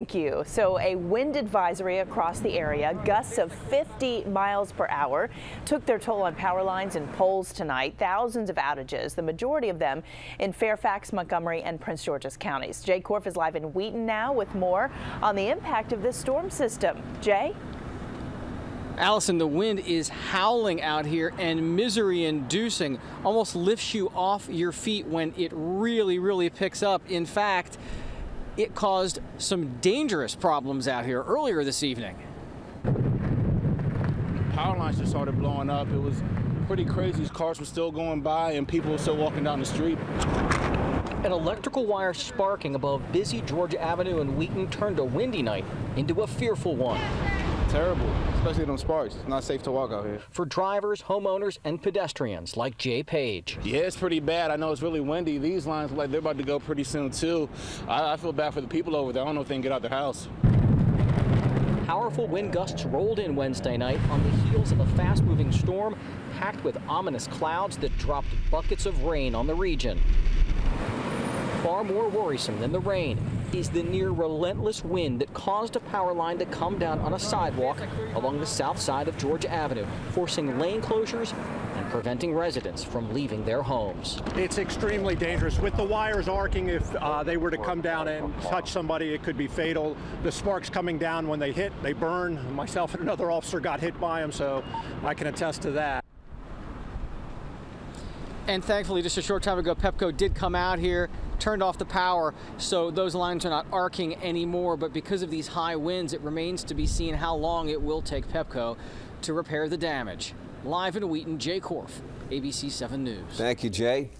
Thank you. So a wind advisory across the area, gusts of 50 miles per hour, took their toll on power lines and poles tonight. Thousands of outages, the majority of them in Fairfax, Montgomery, and Prince George's counties. Jay Korff is live in Wheaton now with more on the impact of this storm system. Jay? Allison, the wind is howling out here and misery inducing, almost lifts you off your feet when it really, really picks up. In fact, it caused some dangerous problems out here earlier this evening. Power lines just started blowing up. It was pretty crazy. Cars were still going by and people were still walking down the street. An electrical wire sparking above busy Georgia Avenue in Wheaton turned a windy night into a fearful one terrible, especially them sparks. It's not safe to walk out here. For drivers, homeowners, and pedestrians like Jay Page. Yeah, it's pretty bad. I know it's really windy. These lines like they're about to go pretty soon too. I, I feel bad for the people over there. I don't know if they can get out their house. Powerful wind gusts rolled in Wednesday night on the heels of a fast-moving storm packed with ominous clouds that dropped buckets of rain on the region. Far more worrisome than the rain is the near relentless wind that caused a power line to come down on a sidewalk along the south side of Georgia Avenue, forcing lane closures and preventing residents from leaving their homes. It's extremely dangerous. With the wires arcing, if uh, they were to come down and touch somebody, it could be fatal. The sparks coming down when they hit, they burn. Myself and another officer got hit by them, so I can attest to that. And thankfully, just a short time ago, Pepco did come out here, turned off the power, so those lines are not arcing anymore. But because of these high winds, it remains to be seen how long it will take Pepco to repair the damage. Live in Wheaton, Jay Korff, ABC 7 News. Thank you, Jay.